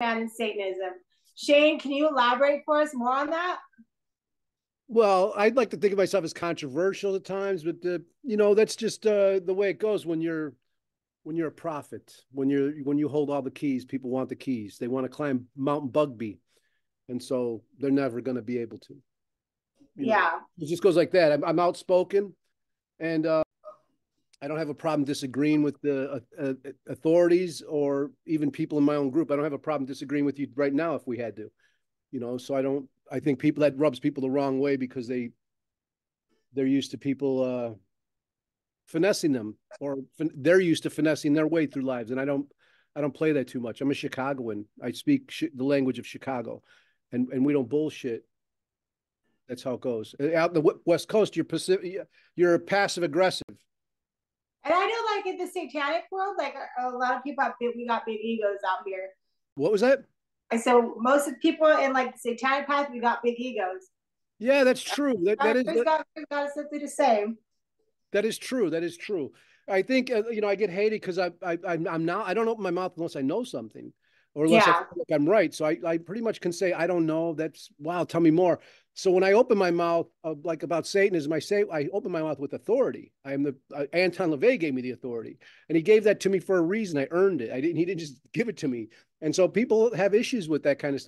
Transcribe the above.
man in Satanism. Shane, can you elaborate for us more on that? Well, I'd like to think of myself as controversial at times, but the, you know that's just uh, the way it goes when you're when you're a prophet. When you're when you hold all the keys, people want the keys. They want to climb Mount Bugbee, and so they're never going to be able to. You yeah, know, it just goes like that. I'm, I'm outspoken, and uh, I don't have a problem disagreeing with the uh, uh, authorities or even people in my own group. I don't have a problem disagreeing with you right now if we had to, you know. So I don't. I think people that rubs people the wrong way because they they're used to people uh, finessing them, or fin- they're used to finessing their way through lives, and I don't. I don't play that too much. I'm a Chicagoan. I speak sh- the language of Chicago, and and we don't bullshit. That's how it goes. Out the West Coast, you're passive. You're passive aggressive and I know, like in the satanic world, like a, lot of people have big, we got big egos out here. What was that? And so most of the people in like the satanic path, we got big egos. Yeah, that's true. That that is that, got, got something to say. That is true. That is true. I think uh, you know I get hated because I, I I'm, I'm now I don't open my mouth unless I know something or unless yeah. I I'm right. So I, I pretty much can say I don't know. That's wow. Tell me more. So when I open my mouth, uh, like about Satanism, I say I open my mouth with authority. I am the uh, Anton LaVey gave me the authority, and he gave that to me for a reason. I earned it. I didn't. He didn't just give it to me. And so people have issues with that kind of stuff.